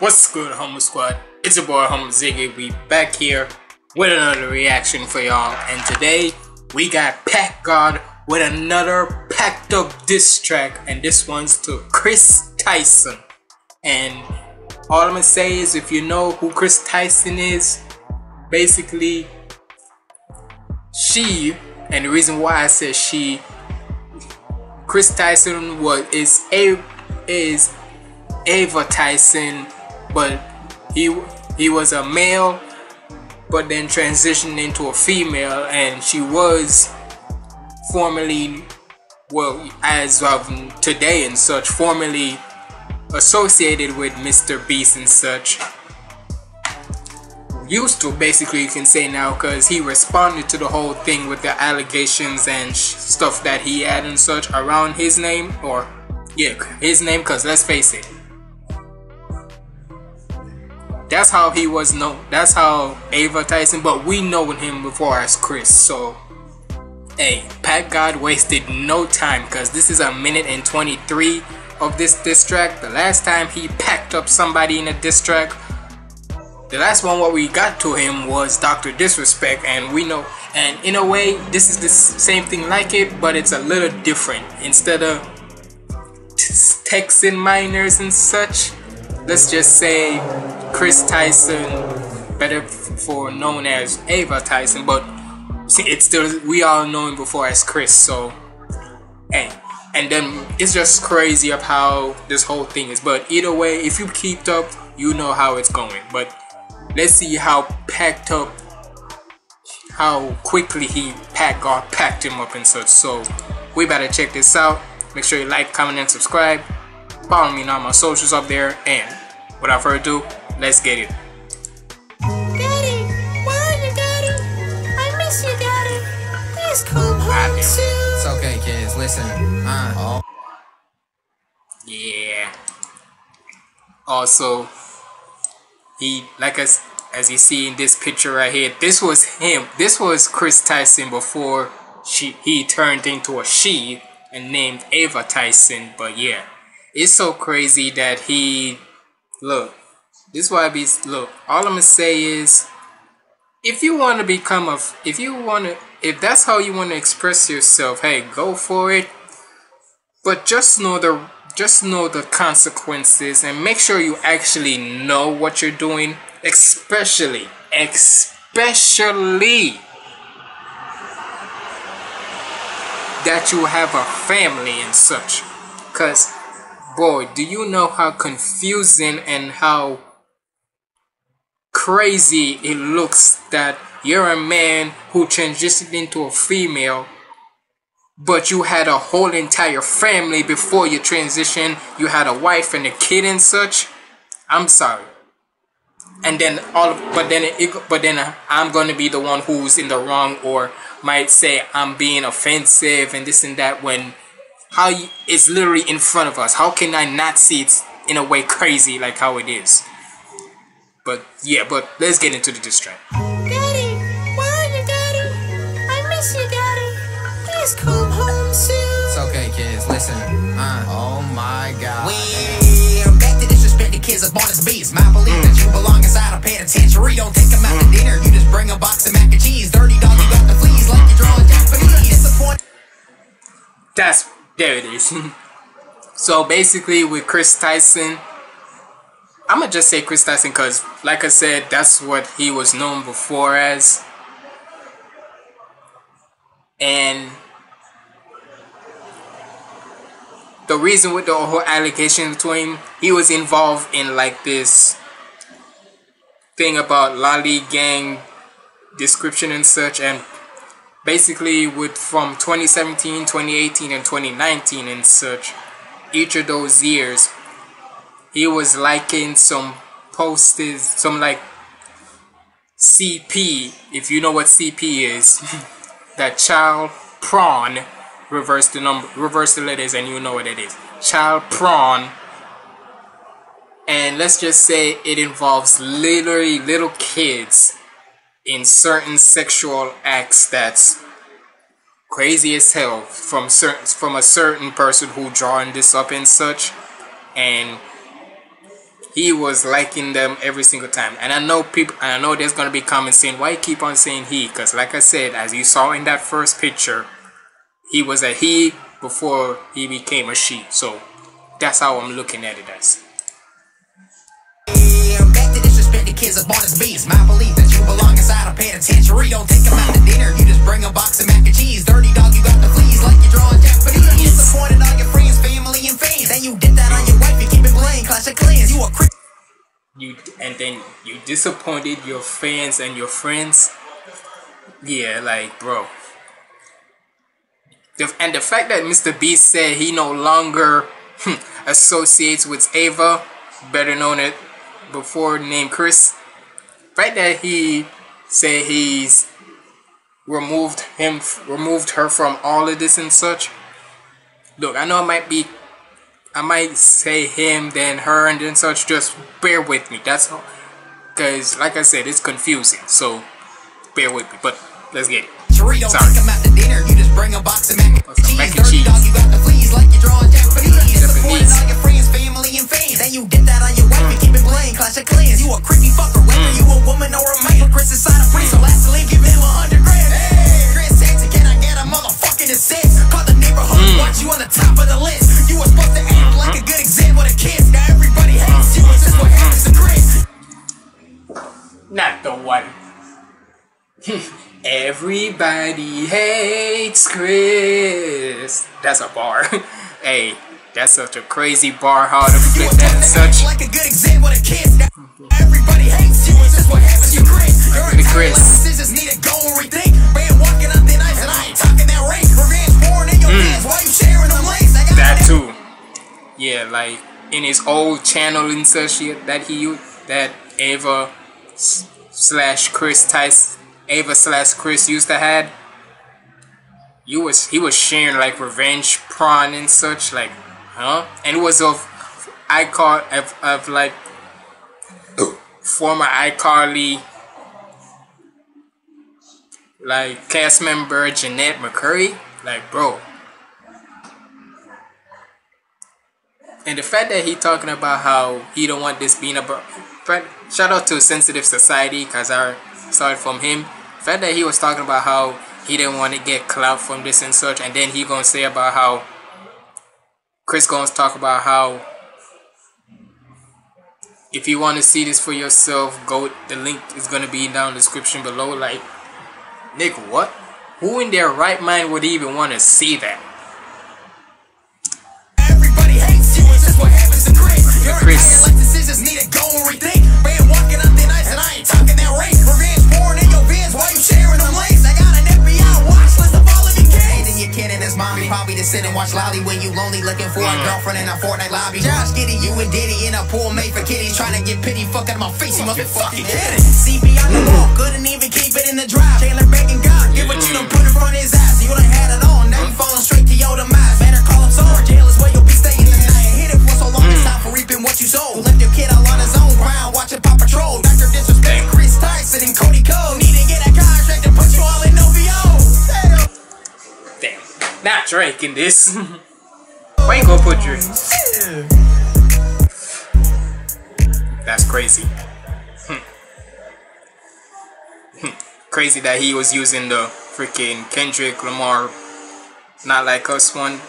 What's good, Humble Squad? It's your boy Humble Ziggy. We back here with another reaction for y'all, and today we got Pack God with another packed up diss track, and this one's to Chris Tyson. And all I'm gonna say is, if you know who Chris Tyson is, basically she, and the reason why I said she, Chris Tyson was is a is Ava Tyson but he he was a male but then transitioned into a female and she was formerly well as of today and such formerly associated with Mr. Beast and such used to basically you can say now because he responded to the whole thing with the allegations and stuff that he had and such around his name or yeah his name because let's face it that's how he was known. That's how Ava Tyson, but we know him before as Chris. So, hey, Pack God wasted no time because this is a minute and 23 of this diss track. The last time he packed up somebody in a diss track, the last one what we got to him was Dr. Disrespect, and we know, and in a way, this is the same thing like it, but it's a little different. Instead of texting minors and such, let's just say Chris Tyson, better for known as Ava Tyson, but it's still we all know him before as Chris. So, hey, and then it's just crazy of how this whole thing is. But either way, if you keep up, you know how it's going. But let's see how packed up, how quickly he packed got packed him up and such. So we better check this out. Make sure you like, comment, and subscribe. Follow me on all my socials up there. And without further ado, let's get it. Daddy, where are you, Daddy? I miss you, Daddy. Please come home soon. It's okay, kids. Listen. Uh, oh. Yeah. Also, he like as as you see in this picture right here. This was him. This was Chris Tyson before she he turned into a she and named Ava Tyson. But yeah. It's so crazy that he look. This is why I be look. All I'm gonna say is, if you want to become a, if you want to, if that's how you want to express yourself, hey, go for it. But just know the, just know the consequences, and make sure you actually know what you're doing. Especially, especially that you have a family and such, cause boy, do you know how confusing and how crazy it looks that you're a man who transitioned into a female, but you had a whole entire family before you transitioned You had a wife and a kid and such. I'm sorry. And then all, but then it, but then I'm gonna be the one who's in the wrong, or might say I'm being offensive and this and that when how you, it's literally in front of us. How can I not see it in a way crazy like how it is? But yeah, but let's get into the diss track. Daddy, where are you, Daddy? I miss you, Daddy. Please come home soon. It's okay, kids. Listen. Uh, oh my God. We're back to disrespect the kids of Bonus Beast. My belief mm. that you belong inside a penitentiary. Don't take them out mm. to dinner. You just bring a box of mac and cheese. Dirty dog, you got the fleas like you're drawing Japanese. Disappointed. That's there it is. so basically with Chris Tyson, I'm gonna just say Chris Tyson because, like I said, that's what he was known before as. And the reason with the whole allegation between he was involved in like this thing about Lolly Gang description and such, and basically with from 2017 2018 and 2019 and such each of those years he was liking some posters some like CP if you know what CP is that child prawn reverse the number reverse the letters and you know what it is. Child prawn. And let's just say it involves literally little kids in certain sexual acts that's crazy as hell from certain from a certain person who drawing this up and such and he was liking them every single time. And I know people, I know there's gonna be comments saying, "Why keep on saying he?" Because, like I said, as you saw in that first picture, he was a he before he became a she. So that's how I'm looking at it as. To kids on his beats. My belief that you belong inside a penitentiary. Don't take them out to dinner, you just bring a box of and then you disappointed your fans and your friends. Yeah, like bro. The, and the fact that Mr. Beast said he no longer hmm, associates with Ava, better known it before named Chris. Fact that he said he's removed him, removed her from all of this and such. Look, I know it might be, I might say him, then her, and then such. Just bear with me. That's all. Cause like I said, it's confusing. So bear with me. But let's get it. Sorry. take out to dinner, you just bring a box of mac and cheese. mac and cheese. dog, you got the fleas like you're drawing Japanese. Japanese. all your friends, family, and fans. Then you did that on your wife, you keep it playing Clash of Clans. You a creepy fucker, Not the one. Everybody hates Chris. That's a bar. hey, that's such a crazy bar. How to flip that and such. like a good example to kids. Everybody hates you, it's just what happens to Chris. Your Like the Chris. decisions need to go and rethink. Man walking on thin ice and I ain't talking that rank. Revenge born in your hands, why you sharing them links? I got Mm. That too. Yeah, like in his old channel and such yeah, that he that s- slash Chris Tyson, Ava slash Chris used to had. You was he was sharing like revenge prawn and such like, huh? And it was of iCar of, of like former iCarly like cast member Jennette McCurdy. Like, bro, And the fact that he talking about how he don't want this being about, fact, shout out to Sensitive Society because I saw it from him. Fact that he was talking about how he didn't want to get clout from this and such, and then he gonna say about how Chris gonna talk about how if you want to see this for yourself, go. The link is gonna be down description below. Like, Nick, what? Who in their right mind would even want to see that? Chris. Your Chris. entire life decisions need to go and rethink. Man walking on thin ice and I ain't talking that rank. Revenge born in your veins, why you sharing them links? I got an FBI watch list of all of your kids. And your kid and his mommy probably just sit and watch Lolly when you lonely looking for a girlfriend in a Fortnite lobby. Josh Giddey, you and Diddy in a pool made for kitties trying to get pity. Fuck out of my face, you must be fucking kidding. CB on the wall, couldn't even keep it in the drive. Jalen begging God, give what you done put in front of his ass. You done had it on, in this. Why you gonna put Drake? That's crazy. Crazy that he was using the freaking Kendrick Lamar, not like us one.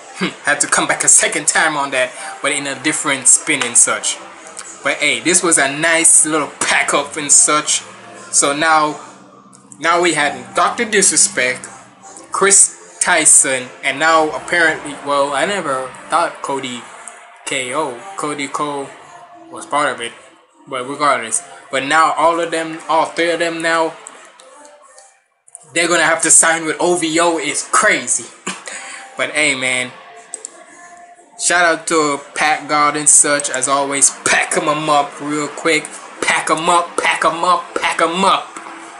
Had to come back a second time on that, but in a different spin and such. But hey, this was a nice little pack up and such. So now, now we had Dr. Disrespect, Chris Tyson, and now apparently, well, I never thought Cody KO, Cody Cole was part of it, but regardless. But now all of them, all three of them now, they're gonna have to sign with OVO. It's crazy. but hey, man. Shout out to Pack God and such. As always, pack 'em up real quick. Pack 'em up, pack 'em up, pack 'em up,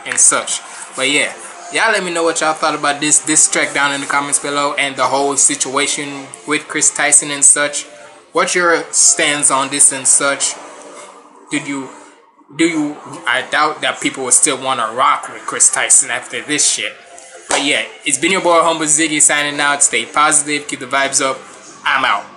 and such. But yeah, y'all let me know what y'all thought about this this track down in the comments below and the whole situation with Chris Tyson and such. What's your stance on this and such? Did you do you I doubt that people will still want to rock with Chris Tyson after this shit. But yeah, it's been your boy Humble Ziggy signing out. Stay positive, keep the vibes up. I'm out.